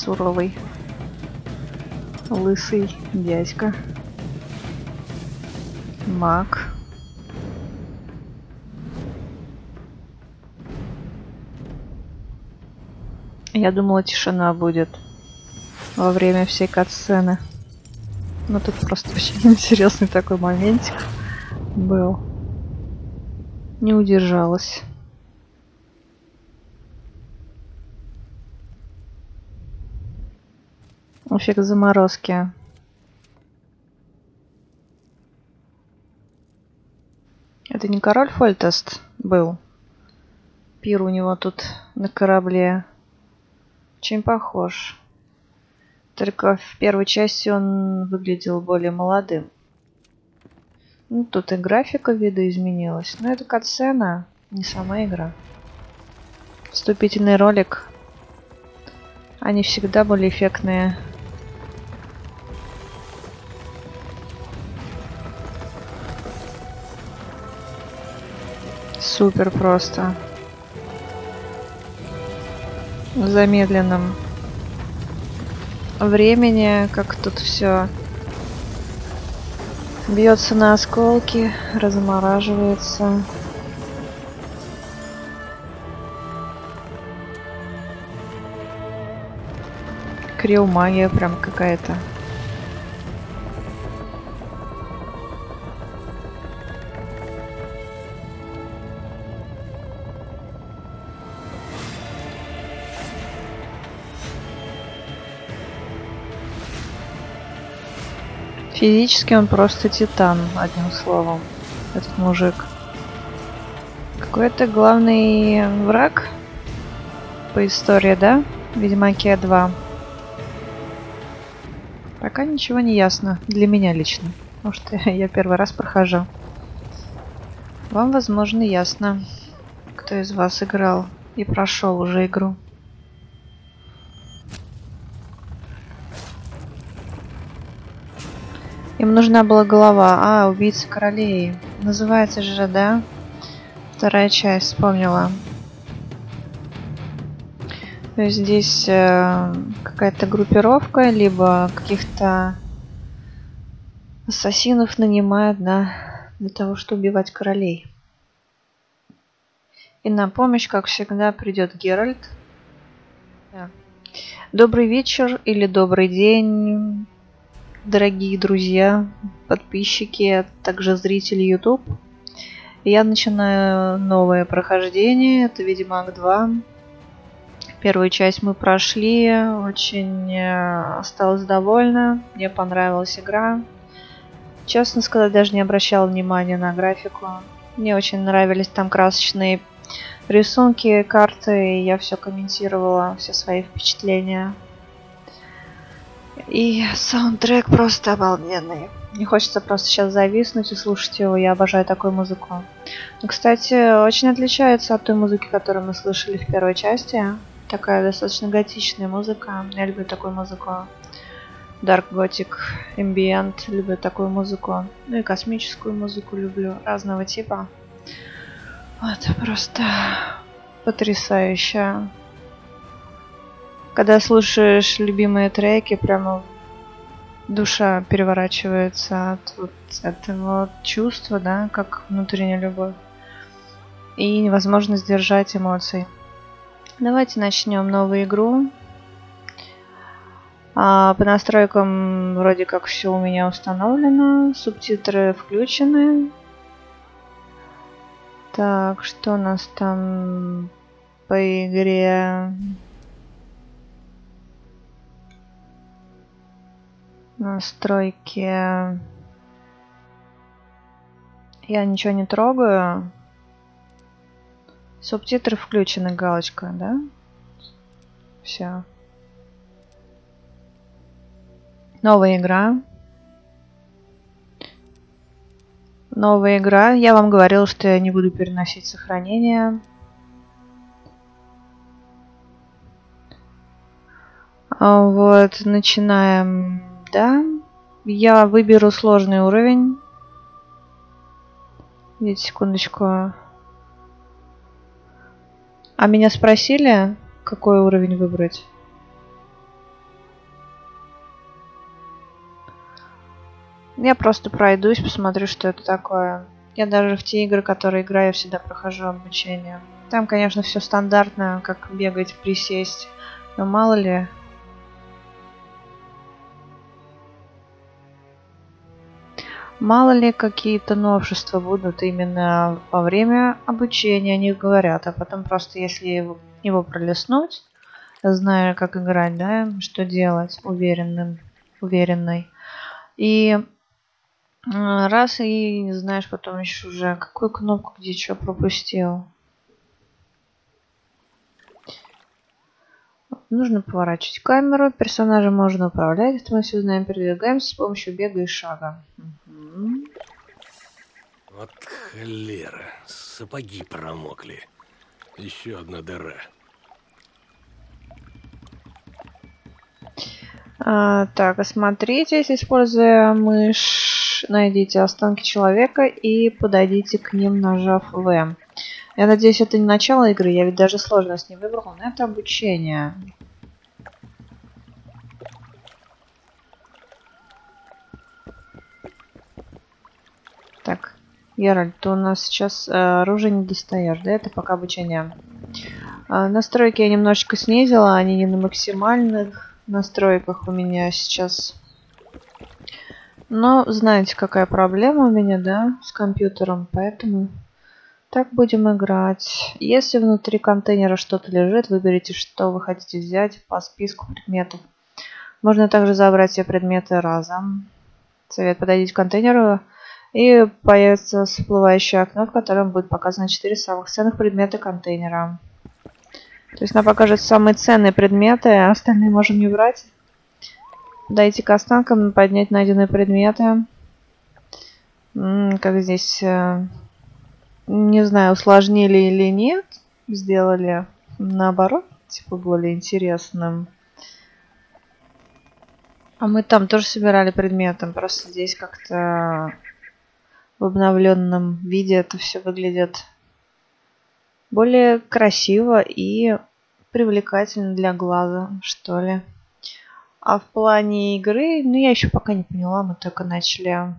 Суровый. Лысый дядька. Маг. Я думала, тишина будет во время всей катсцены. Но тут просто очень интересный такой моментик был. Не удержалась. Эффект заморозки. Это не король Фольтест был? Пир у него тут на корабле. Очень похож. Только в первой части он выглядел более молодым. Ну, тут и графика видоизменилась. Но это катсцена, не сама игра. Вступительный ролик. Они всегда были эффектные. Супер просто. В замедленном времени, как тут все бьется на осколки, размораживается. Крил магия прям какая-то. Физически он просто титан, одним словом, этот мужик. Какой-то главный враг по истории, да? Ведьмаке 2. Пока ничего не ясно. Для меня лично. Потому что я первый раз прохожу. Вам, возможно, ясно, кто из вас играл и прошел уже игру. Нужна была голова. А, убийца королей. Называется же, да? Вторая часть, вспомнила. То есть здесь э, какая-то группировка, либо каких-то ассасинов нанимают на, для того, чтобы убивать королей. И на помощь, как всегда, придет Геральт. Да. Добрый вечер или добрый день, дорогие друзья, подписчики, а также зрители YouTube. Я начинаю новое прохождение, это Ведьмак 2. Первую часть мы прошли, очень э, осталась довольна, мне понравилась игра. Честно сказать, даже не обращала внимания на графику. Мне очень нравились там красочные рисунки, карты, и я все комментировала, все свои впечатления. И саундтрек просто обалденный. Не хочется просто сейчас зависнуть и слушать его. Я обожаю такую музыку. Но, кстати, очень отличается от той музыки, которую мы слышали в первой части. Такая достаточно готичная музыка. Я люблю такую музыку. Dark Gothic, Ambient, люблю такую музыку. Ну и космическую музыку люблю, разного типа. Вот, просто потрясающе. Когда слушаешь любимые треки, прямо душа переворачивается от вот этого чувства, да, как внутренняя любовь. И невозможно сдержать эмоций. Давайте начнем новую игру. А, по настройкам вроде как все у меня установлено. Субтитры включены. Так, что у нас там по игре? Настройки я ничего не трогаю. Субтитры включены, галочка, да? Все. Новая игра. Новая игра. Я вам говорил, что я не буду переносить сохранение. А вот, начинаем да. Я выберу сложный уровень. Ведь секундочку. А меня спросили, какой уровень выбрать? Я просто пройдусь, посмотрю, что это такое. Я даже в те игры, которые играю, всегда прохожу обучение. Там, конечно, все стандартно, как бегать, присесть. Но мало ли, Мало ли какие-то новшества будут именно во время обучения, они говорят, а потом просто если его, его пролистнуть, зная, как играть, да, что делать уверенным, уверенной. И раз и не знаешь потом еще уже, какую кнопку где что пропустил. Нужно поворачивать камеру. Персонажа можно управлять. Это мы все знаем. Передвигаемся с помощью бега и шага. Вот холера. Сапоги промокли. Еще одна дыра. А, так, осмотритесь, используя мышь, найдите останки человека и подойдите к ним, нажав В. Я надеюсь, это не начало игры, я ведь даже сложность не выбрал, но это обучение. Так, Яраль, ты у нас сейчас э, оружие не достаешь, да? Это пока обучение. Э, настройки я немножечко снизила, они не на максимальных настройках у меня сейчас. Но знаете, какая проблема у меня, да, с компьютером, поэтому так будем играть. Если внутри контейнера что-то лежит, выберите, что вы хотите взять по списку предметов. Можно также забрать все предметы разом. Совет подойдите к контейнеру и появится всплывающее окно, в котором будет показано 4 самых ценных предмета контейнера. То есть нам покажет самые ценные предметы, а остальные можем не брать. Дайте к останкам, поднять найденные предметы. Как здесь э, не знаю, усложнили или нет. Сделали наоборот, типа более интересным. А мы там тоже собирали предметом, просто здесь как-то в обновленном виде это все выглядит более красиво и привлекательно для глаза, что ли. А в плане игры, ну я еще пока не поняла, мы только начали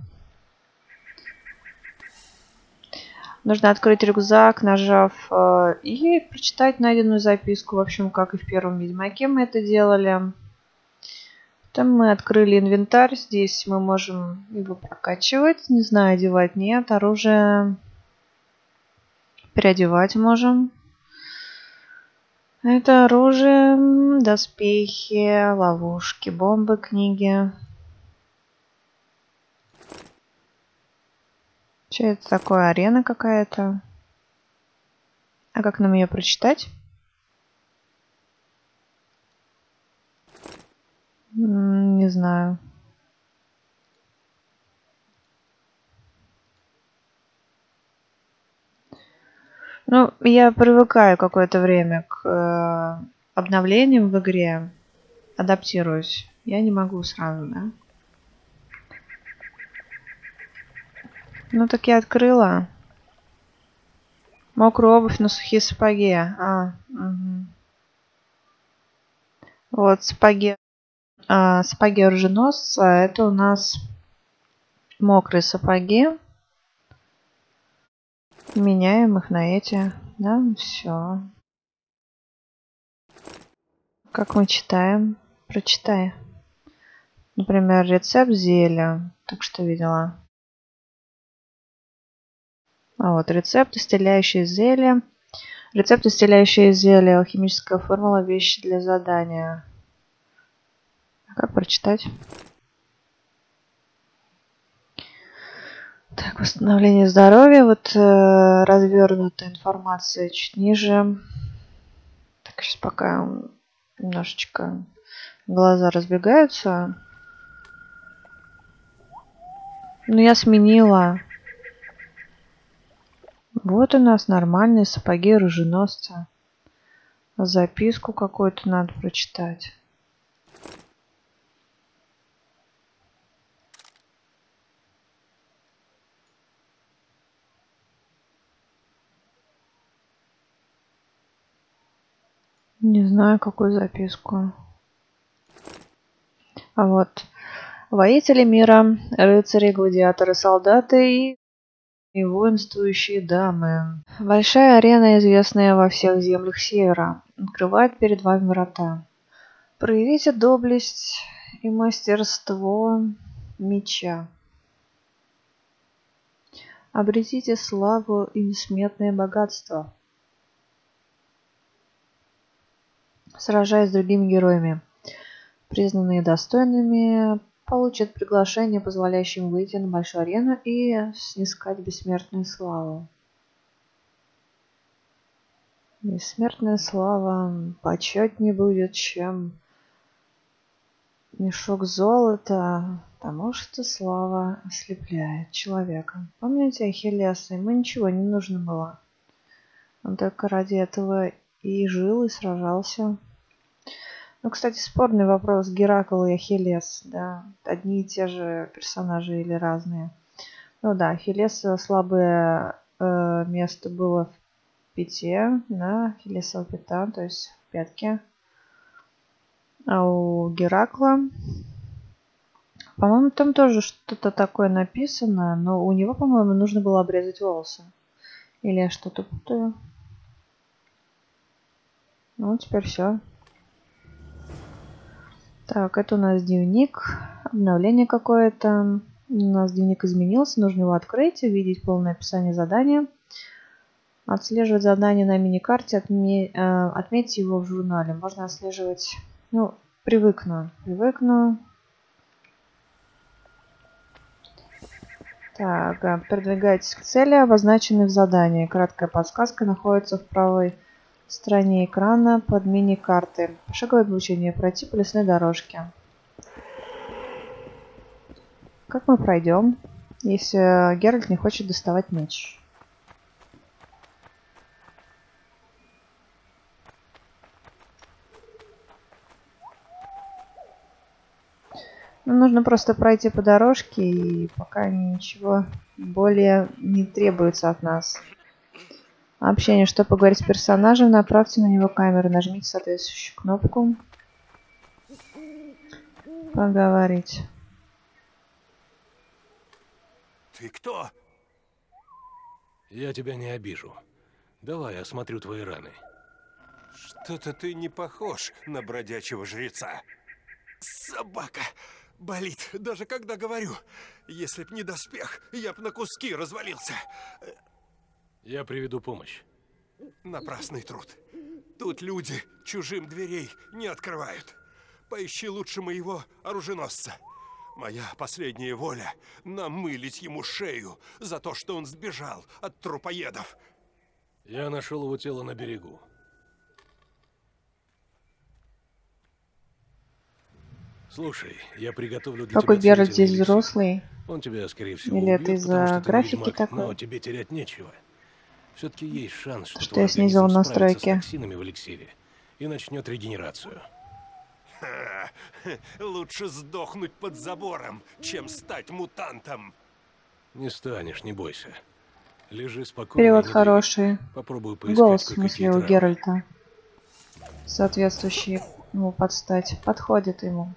Нужно открыть рюкзак, нажав э, и прочитать найденную записку. В общем, как и в первом Ведьмаке мы это делали. Там мы открыли инвентарь. Здесь мы можем его прокачивать. Не знаю, одевать нет. Оружие переодевать можем. Это оружие, доспехи, ловушки, бомбы, книги. Что это такое? Арена какая-то? А как нам ее прочитать? Не знаю. Ну, я привыкаю какое-то время к э, обновлениям в игре. Адаптируюсь. Я не могу сразу, да? Ну так я открыла. Мокрую обувь на сухие сапоги. А, угу. Вот, сапоги. А, сапоги оруженосца. Это у нас мокрые сапоги. Меняем их на эти. Да, все. Как мы читаем? Прочитай. Например, рецепт зелья. Так что видела. А вот рецепт исцеляющие зелья. Рецепт исцеляющие зелья. Алхимическая формула вещи для задания. А как прочитать? Так, восстановление здоровья. Вот э, развернутая информация чуть ниже. Так, сейчас пока немножечко глаза разбегаются. Ну, я сменила вот у нас нормальные сапоги оруженосца. Записку какую-то надо прочитать. Не знаю, какую записку. А вот Воители мира, рыцари, гладиаторы, солдаты и, и воинствующие дамы. Большая арена, известная во всех землях Севера, открывает перед вами врата. Проявите доблесть и мастерство меча. Обретите славу и несметное богатство. Сражаясь с другими героями, признанные достойными, получат приглашение, позволяющее им выйти на большую арену и снискать бессмертную славу. Бессмертная слава почетнее будет, чем мешок золота, потому что слава ослепляет человека. Помните Ахиллеса? Ему ничего не нужно было. Он только ради этого и жил, и сражался. Ну, кстати, спорный вопрос. Геракл и Ахиллес, да, одни и те же персонажи или разные? Ну да, Ахиллес слабое э, место было в пяте, да, Ахиллесова пята, то есть в пятке. А у Геракла, по-моему, там тоже что-то такое написано, но у него, по-моему, нужно было обрезать волосы. Или я что-то путаю? Ну, теперь все. Так, это у нас дневник. Обновление какое-то. У нас дневник изменился. Нужно его открыть, увидеть полное описание задания. Отслеживать задание на миникарте. Отме... Э, отметьте его в журнале. Можно отслеживать... Ну, привыкну. Привыкну. Так, э, продвигайтесь к цели, обозначенной в задании. Краткая подсказка находится в правой стороне экрана под мини-карты. Пошаговое обучение. Пройти по лесной дорожке. Как мы пройдем, если Геральт не хочет доставать меч? Ну, нужно просто пройти по дорожке, и пока ничего более не требуется от нас. Общение. Чтобы поговорить с персонажем, направьте на него камеру. Нажмите соответствующую кнопку. Поговорить. Ты кто? Я тебя не обижу. Давай осмотрю твои раны. Что-то ты не похож на бродячего жреца. Собака! Болит, даже когда говорю. Если б не доспех, я б на куски развалился. Я приведу помощь. Напрасный труд. Тут люди чужим дверей не открывают. Поищи лучше моего оруженосца. Моя последняя воля — намылить ему шею за то, что он сбежал от трупоедов. Я нашел его тело на берегу. Слушай, я приготовлю для Какой тебя Геральт здесь взрослый? Он тебя, скорее всего, Или это убьет, из-за что ты графики ведьмак, такой? Но тебе терять нечего. Все-таки есть шанс, что, Что я справится настройки. с токсинами в эликсире и начнет регенерацию. Ха, Лучше сдохнуть под забором, чем стать мутантом. Не станешь, не бойся. Лежи спокойно. Перевод хороший. Попробую поискать Голос, в смысле, у. Геральта. Соответствующий ему подстать. Подходит ему.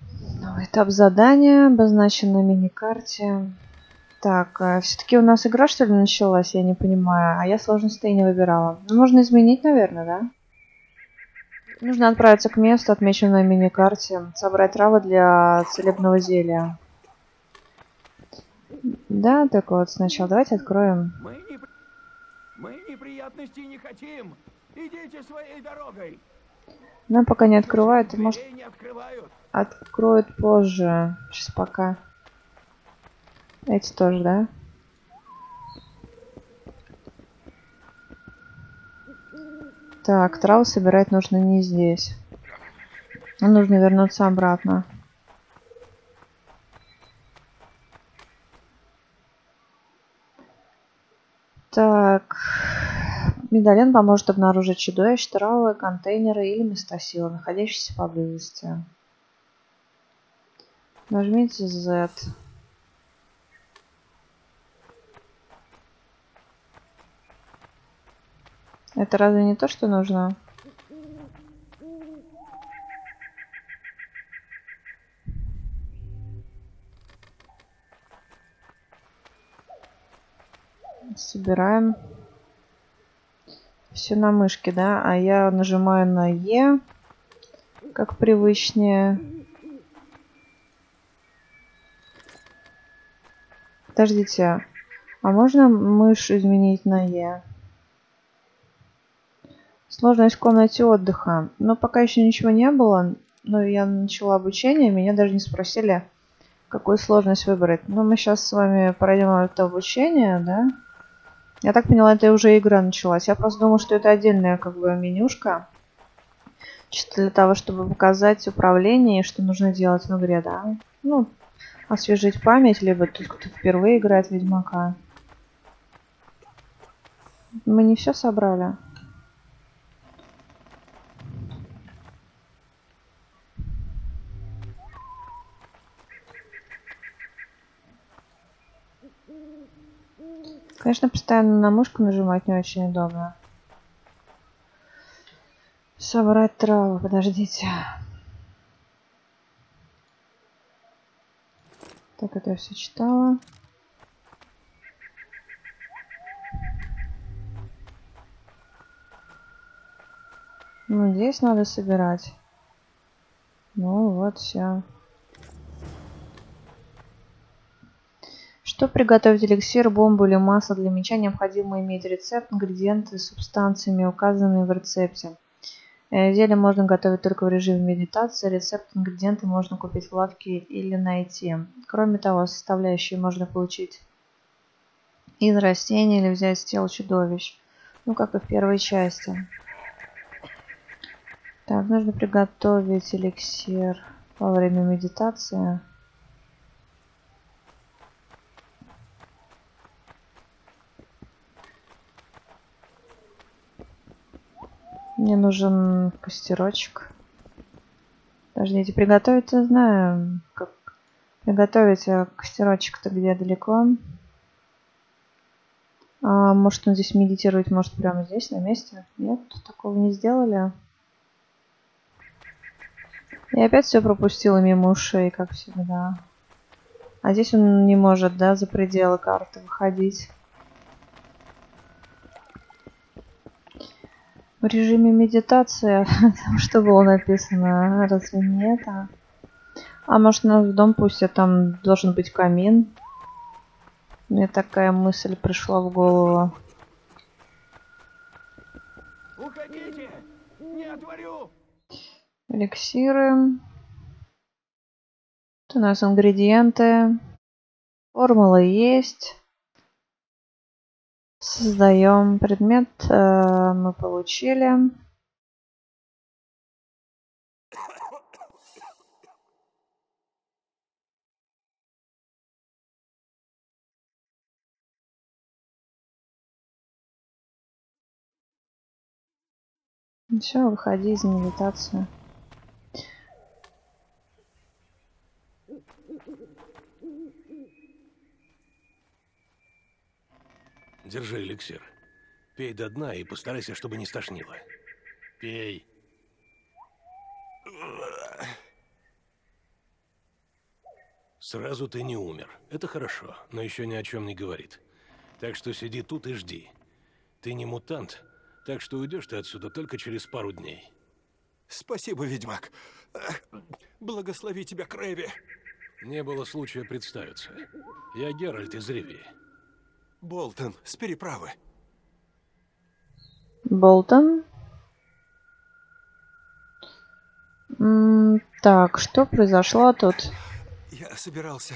Ну, Этап задания обозначен на миникарте. Так, все-таки у нас игра, что ли, началась? Я не понимаю. А я сложности и не выбирала. Ну, можно изменить, наверное, да? Нужно отправиться к месту, отмеченному на миникарте. Собрать травы для целебного зелья. Да, так вот, сначала давайте откроем. Мы, не... Мы неприятностей не хотим. Идите своей дорогой. Нам пока не открывают, может не открывают. откроют позже. Сейчас пока. Эти тоже, да? Так, траву собирать нужно не здесь. Нужно вернуться обратно. Так. Медальон поможет обнаружить чудовищ, травы, контейнеры или места силы, находящиеся поблизости. Нажмите Z. Это разве не то, что нужно? Собираем. Все на мышке, да? А я нажимаю на Е, как привычнее. Подождите, а можно мышь изменить на Е? Сложность в комнате отдыха. Но пока еще ничего не было. Но я начала обучение. Меня даже не спросили, какую сложность выбрать. Но мы сейчас с вами пройдем это обучение, да? Я так поняла, это уже игра началась. Я просто думала, что это отдельная как бы менюшка. Чисто для того, чтобы показать управление и что нужно делать в игре, да? Ну, освежить память, либо тот, кто впервые играет в Ведьмака. Мы не все собрали. Конечно, постоянно на мышку нажимать не очень удобно. Собрать травы, подождите. Так, это я все читала. Ну, здесь надо собирать. Ну, вот все. Чтобы приготовить эликсир, бомбу или масло для меча, необходимо иметь рецепт, ингредиенты с субстанциями, указанные в рецепте. Э, зелье можно готовить только в режиме медитации. Рецепт ингредиенты можно купить в лавке или найти. Кроме того, составляющие можно получить из растений или взять с тел чудовищ. Ну, как и в первой части. Так, нужно приготовить эликсир во время медитации. Мне нужен костерочек. Подождите, приготовить я знаю, как приготовить а костерочек-то где далеко. А, может он здесь медитировать, может прямо здесь, на месте? Нет, такого не сделали. Я опять все пропустила мимо ушей, как всегда. А здесь он не может, да, за пределы карты выходить. В режиме медитации, что было написано, разве не это? А может нас в дом пустят, там должен быть камин? Мне такая мысль пришла в голову. Уходите! Не отворю! Эликсиры. Тут у нас ингредиенты. Формула есть. Создаем предмет, э, мы получили. Все, выходи из медитации. Держи эликсир. Пей до дна и постарайся, чтобы не стошнило. Пей. Сразу ты не умер. Это хорошо, но еще ни о чем не говорит. Так что сиди тут и жди. Ты не мутант, так что уйдешь ты отсюда только через пару дней. Спасибо, ведьмак. Благослови тебя, Крэви. Не было случая представиться. Я Геральт из Ривии. Болтон, с переправы. Болтон. так, что произошло тут? Я собирался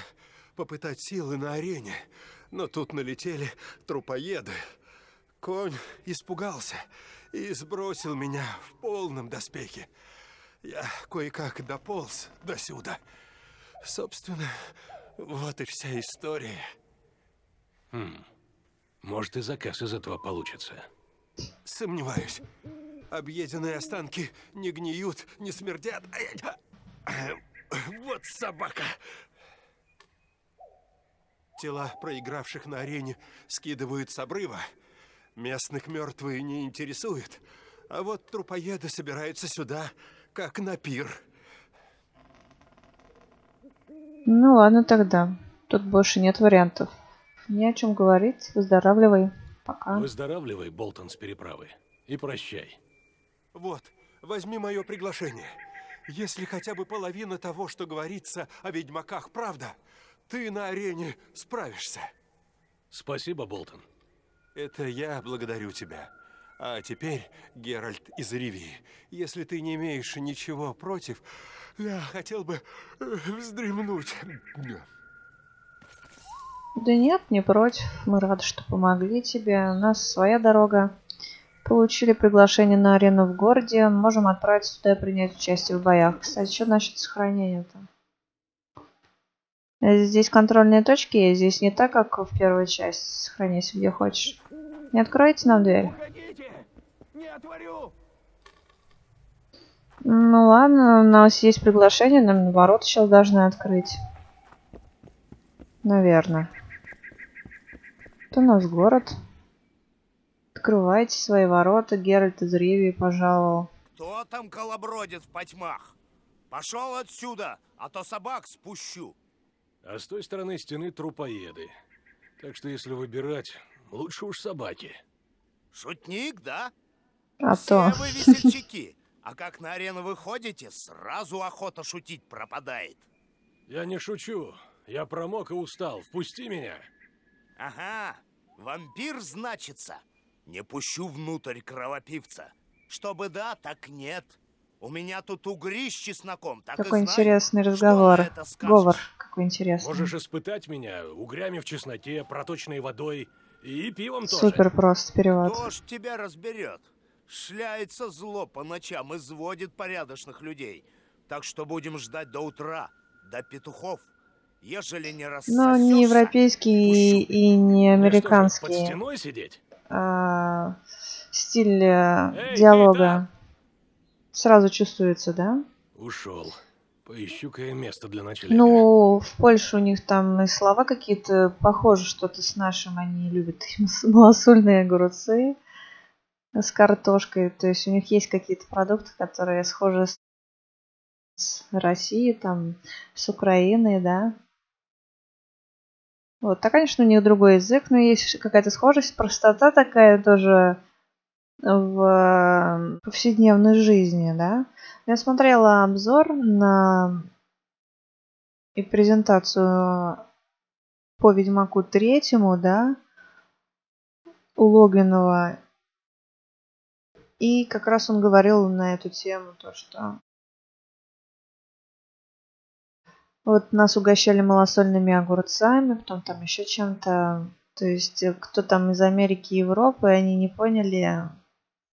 попытать силы на арене, но тут налетели трупоеды. Конь испугался и сбросил меня в полном доспехе. Я кое-как дополз до сюда. Собственно, вот и вся история. Хм. Может, и заказ из этого получится. Сомневаюсь. Объеденные останки не гниют, не смердят. Вот собака. Тела проигравших на арене скидывают с обрыва. Местных мертвые не интересуют. А вот трупоеды собираются сюда, как на пир. Ну ладно тогда. Тут больше нет вариантов. Не о чем говорить. Выздоравливай. Пока. Выздоравливай, Болтон с переправы. И прощай. Вот, возьми мое приглашение. Если хотя бы половина того, что говорится о ведьмаках, правда, ты на арене справишься. Спасибо, Болтон. Это я благодарю тебя. А теперь, Геральт из Ривии, если ты не имеешь ничего против, я хотел бы э, вздремнуть. Да нет, не против. Мы рады, что помогли тебе. У нас своя дорога. Получили приглашение на арену в городе. Можем отправиться туда и принять участие в боях. Кстати, что насчет сохранения-то? Здесь контрольные точки Здесь не так, как в первой части. Сохраняйся где хочешь. Не откроете нам дверь? Уходите! Не отворю! Ну ладно, у нас есть приглашение, нам ворот сейчас должны открыть. Наверное. Это у нас город. Открывайте свои ворота, Геральт из Ривии пожаловал. Кто там колобродит в потьмах? Пошел отсюда, а то собак спущу. А с той стороны стены трупоеды. Так что если выбирать, лучше уж собаки. Шутник, да? А Все то. вы весельчаки. А как на арену выходите, сразу охота шутить пропадает. Я не шучу. Я промок и устал. Впусти меня. Ага, вампир значится. Не пущу внутрь кровопивца. Чтобы да, так нет. У меня тут угри с чесноком, так Какой и знай, интересный разговор. Говор. Какой интересный. Можешь испытать меня угрями в чесноке, проточной водой и пивом тоже. Супер просто перевод. Кто ж тебя разберет? Шляется зло по ночам, изводит порядочных людей. Так что будем ждать до утра, до петухов. Ежели не Но не рассосешься, европейский и не американский а, стиль э, Эй, диалога. Сразу чувствуется, да? Ушел. Поищу-ка я место для ночлега. Ну, в Польше у них там и слова какие-то похожи что-то с нашим. Они любят малосольные огурцы с картошкой. То есть у них есть какие-то продукты, которые схожи с с Россией, там, с Украиной, да. Вот, так, конечно, у них другой язык, но есть какая-то схожесть, простота такая тоже в э, повседневной жизни, да. Я смотрела обзор на и презентацию по Ведьмаку третьему, да, у Логвинова. И как раз он говорил на эту тему, то что вот нас угощали малосольными огурцами, потом там еще чем-то. То есть э, кто там из Америки и Европы, они не поняли,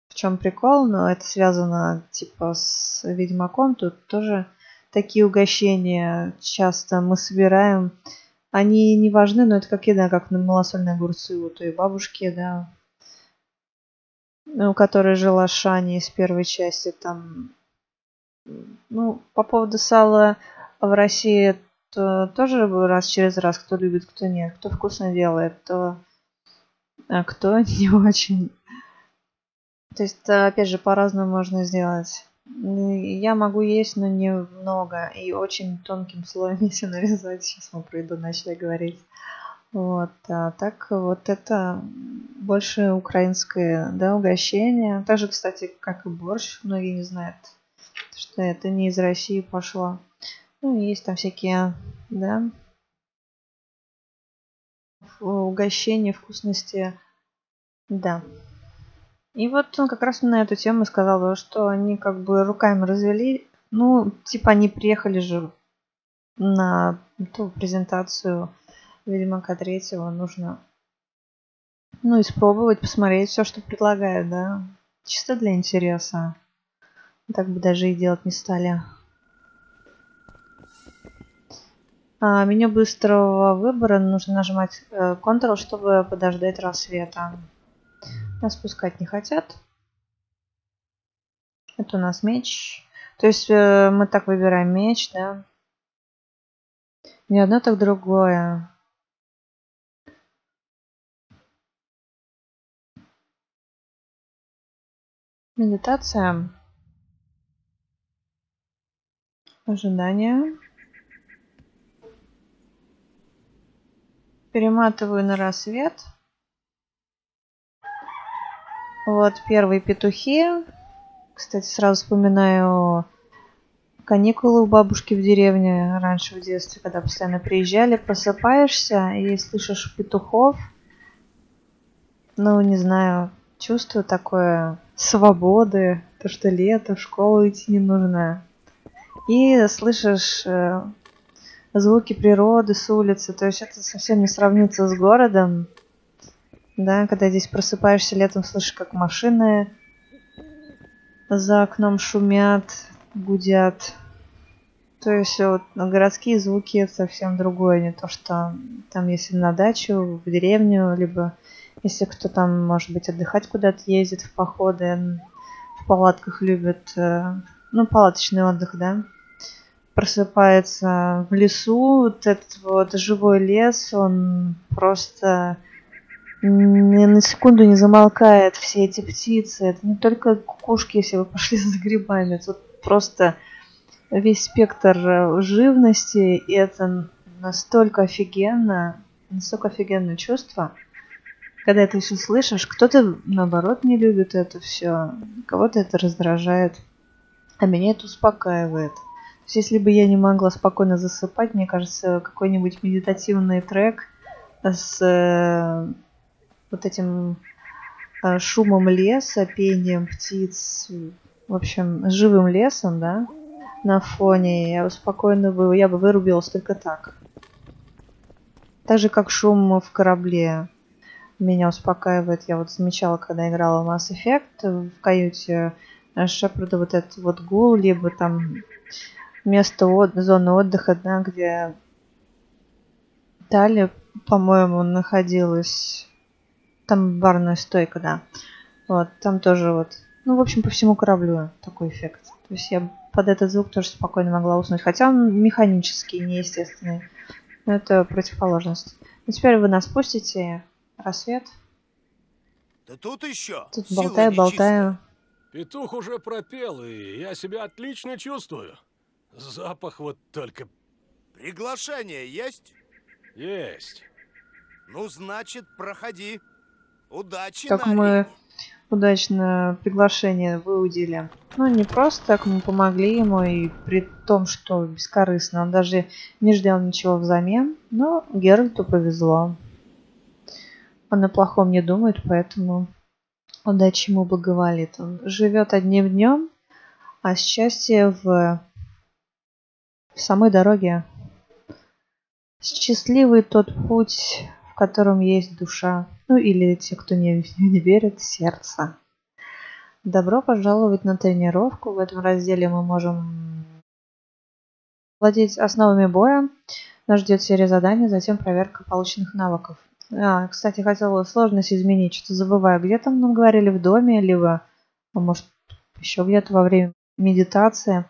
в чем прикол, но это связано типа с Ведьмаком. Тут тоже такие угощения часто мы собираем. Они не важны, но это как еда, как на малосольные огурцы у той бабушки, да, у которой жила Шани из первой части. Там, ну, по поводу сала в России то тоже раз через раз, кто любит, кто нет, кто вкусно делает, то а кто не очень. То есть, э, опять же, по-разному можно сделать. Ну, Я могу есть, но не много. И очень тонким слоем, если нарезать. Сейчас мы приду, начали говорить. Вот. А так вот это больше украинское да, угощение. Также, кстати, как и борщ, многие не знают, что это не из России пошло. Ну, есть там всякие, да, угощения, вкусности. Да. И вот он как раз на эту тему сказал, что они как бы руками развели. Ну, типа они приехали же на ту презентацию Ведьмака третьего. Нужно, ну, испробовать, посмотреть все, что предлагают, да. Чисто для интереса. Так бы даже и делать не стали. А, меню быстрого выбора нужно нажимать э, Ctrl, чтобы подождать рассвета. Нас спускать не хотят. Это у нас меч. То есть э, мы так выбираем меч, да. Не одно, так другое. Медитация. Ожидание. Перематываю на рассвет. Вот первые петухи. Кстати, сразу вспоминаю каникулы у бабушки в деревне раньше в детстве, когда постоянно приезжали, просыпаешься и слышишь петухов. Ну, не знаю, чувство такое свободы, то, что лето, в школу идти не нужно. И слышишь э, звуки природы с улицы, то есть это совсем не сравнится с городом. Да, когда здесь просыпаешься летом, слышишь, как машины за окном шумят, гудят. То есть вот городские звуки это совсем другое, не то что там если на дачу, в деревню, либо если кто там, может быть, отдыхать куда-то ездит в походы, в палатках любит, э, ну, палаточный отдых, да, просыпается в лесу, вот этот вот живой лес, он просто ни на секунду не замолкает все эти птицы. Это не только кукушки, если вы пошли за грибами. Тут просто весь спектр э, живности, и это настолько офигенно, настолько офигенное чувство, когда это все слышишь. Кто-то, наоборот, не любит это все, кого-то это раздражает, а меня это успокаивает. Есть, если бы я не могла спокойно засыпать, мне кажется, какой-нибудь медитативный трек с э, вот этим э, шумом леса, пением птиц, в общем, живым лесом, да, на фоне, я бы спокойно бы, я бы вырубилась только так. Так же, как шум в корабле меня успокаивает. Я вот замечала, когда играла Mass Effect в каюте Шепарда вот этот вот гул, либо там место, от, зоны отдыха, да, где Тали, по-моему, находилась там барная стойка, да. Вот, там тоже вот, ну, в общем, по всему кораблю такой эффект. То есть я под этот звук тоже спокойно могла уснуть. Хотя он механический, неестественный. Но это противоположность. Ну, теперь вы нас пустите. Рассвет. Да тут еще. Тут болтаю, болтаю. Петух уже пропел, и я себя отлично чувствую. Запах вот только... Приглашение есть? Есть. Ну, значит, проходи. Удачи Так на мы удачно приглашение выудили. Ну, не просто так, мы помогли ему, и при том, что бескорыстно, он даже не ждал ничего взамен, но Геральту повезло. Он о плохом не думает, поэтому удача ему благоволит. Он живет одним днем, а счастье в самой дороге. Счастливый тот путь, в котором есть душа. Ну или те, кто не, не верит, сердце. Добро пожаловать на тренировку. В этом разделе мы можем владеть основами боя. Нас ждет серия заданий, затем проверка полученных навыков. А, кстати, хотела сложность изменить. Что-то забываю. Где там нам говорили в доме, либо, а может, еще где-то во время медитации.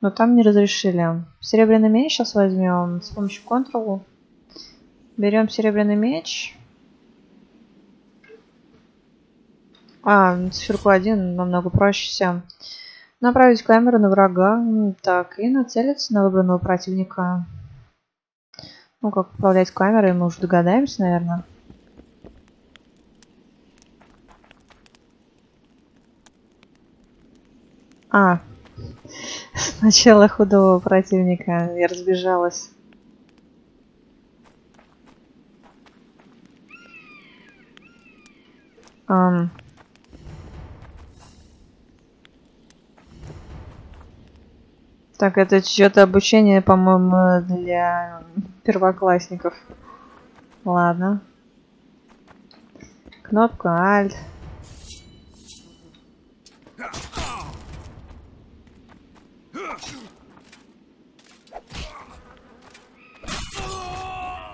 Но там не разрешили. Серебряный меч сейчас возьмем с помощью Ctrl. Берем серебряный меч. А, циферку 1 намного проще все. Направить камеру на врага. Так, и нацелиться на выбранного противника. Ну, как управлять камерой, мы уже догадаемся, наверное. А, сначала худого противника. Я разбежалась. Ам. Так, это что-то обучение, по-моему, для первоклассников. Ладно. Кнопка Alt.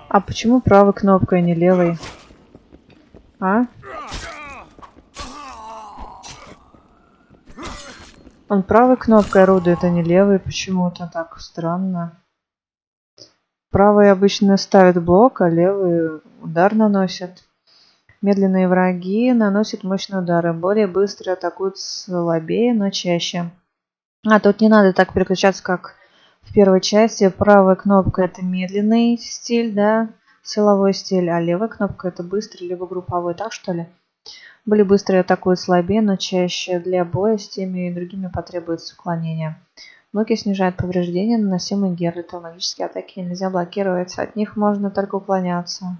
А почему правой кнопкой, а не левой? А? Он правой кнопкой орудует, а не левой. Почему-то так странно. Правый обычно ставит блок, а левый удар наносит. Медленные враги наносят мощные удары. Более быстро атакуют слабее, но чаще. А, тут не надо так переключаться, как в первой части. Правая кнопка это медленный стиль, да. силовой стиль, а левая кнопка это быстрый, либо групповой, так что ли? Были быстрые атакуют слабее, но чаще для боя с теми и другими потребуется уклонение. Блоки снижают повреждения, наносимые Геральтом. Магические атаки нельзя блокировать, от них можно только уклоняться.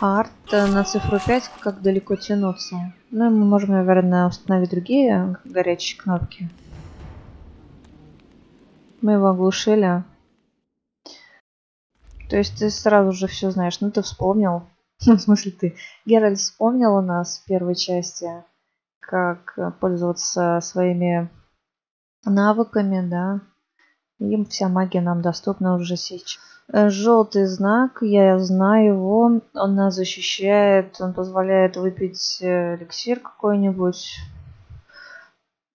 Арт на цифру 5, как далеко тянуться. Ну и мы можем, наверное, установить другие горячие кнопки. Мы его оглушили. То есть ты сразу же все знаешь. Ну ты вспомнил. В смысле ты. Геральт вспомнил у нас в первой части, как пользоваться своими навыками, да. Им вся магия нам доступна уже сейчас. Э, Желтый знак, я знаю его, он нас защищает, он позволяет выпить э, эликсир какой-нибудь.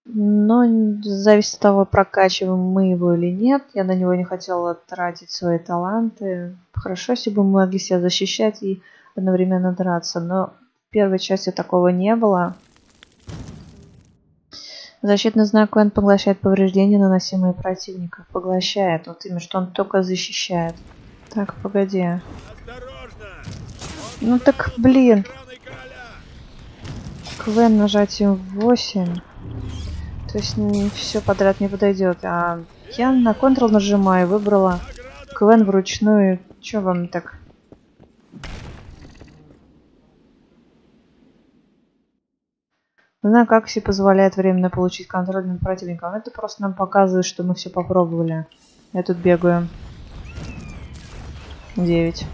Но зависит от того, прокачиваем мы его или нет. Я на него не хотела тратить свои таланты. Хорошо, если бы мы могли себя защищать и одновременно драться, но в первой части такого не было. Защитный знак Вен поглощает повреждения, наносимые противником. Поглощает. Вот именно, что он только защищает. Так, погоди. Ну так, блин. Квен нажатием 8. То есть не все подряд не подойдет. А я на Ctrl нажимаю, выбрала Квен вручную. Че вам так Знак Акси позволяет временно получить контроль над противником. Это просто нам показывает, что мы все попробовали. Я тут бегаю. Девять.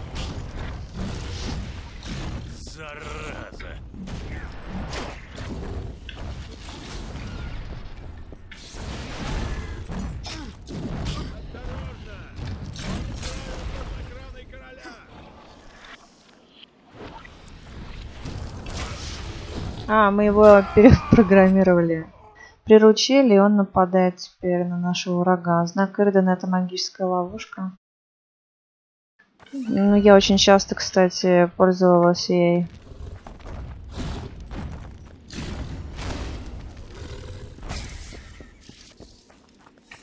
А, мы его перепрограммировали. Приручили, и он нападает теперь на нашего врага. Знак Ирдена это магическая ловушка. Ну, я очень часто, кстати, пользовалась ей.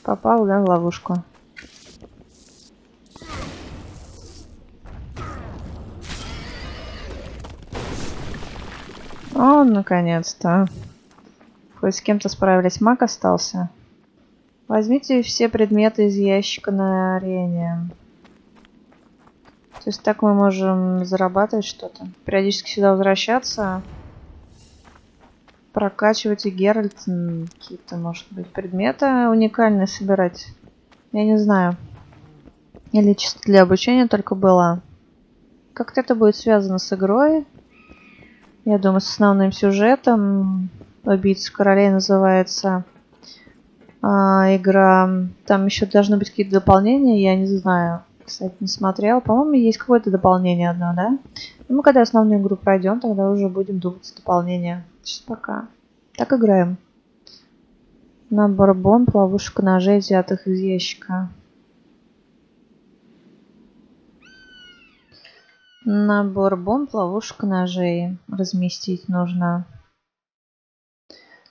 Попал, да, в ловушку. О, наконец-то. Хоть с кем-то справились. Маг остался. Возьмите все предметы из ящика на арене. То есть так мы можем зарабатывать что-то. Периодически сюда возвращаться. Прокачивать и Геральт. Какие-то, может быть, предметы уникальные собирать. Я не знаю. Или чисто для обучения только было. Как-то это будет связано с игрой. Я думаю, с основным сюжетом. Убийца королей называется а, игра. Там еще должны быть какие-то дополнения, я не знаю. Кстати, не смотрел. По-моему, есть какое-то дополнение одно, да? Ну, мы когда основную игру пройдем, тогда уже будем думать дополнение. Сейчас пока. Так играем. Набор бомб, ловушек ножей, взятых из ящика. Набор бомб, ловушек, ножей. Разместить нужно.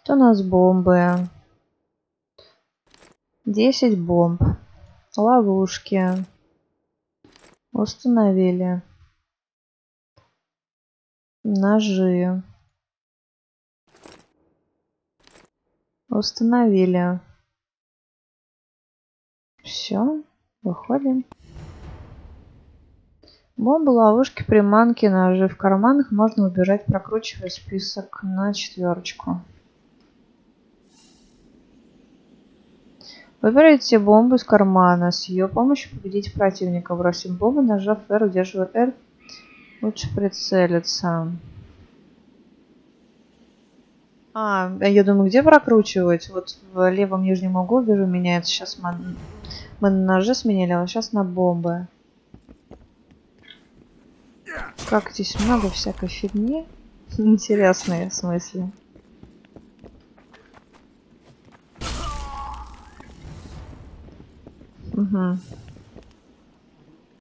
То у нас бомбы. 10 бомб. Ловушки. Установили. Ножи. Установили. Все, выходим. Бомбы, ловушки, приманки, ножи в карманах можно убирать, прокручивая список на четверочку. Выберите бомбу из кармана. С ее помощью победите противника. Бросим бомбу, нажав R, удерживая R. Лучше прицелиться. А, я думаю, где прокручивать? Вот в левом нижнем углу вижу меняется. Сейчас мы, мы на ножи сменили, а сейчас на бомбы. Как здесь много всякой фигни. Интересные в смысле. Угу.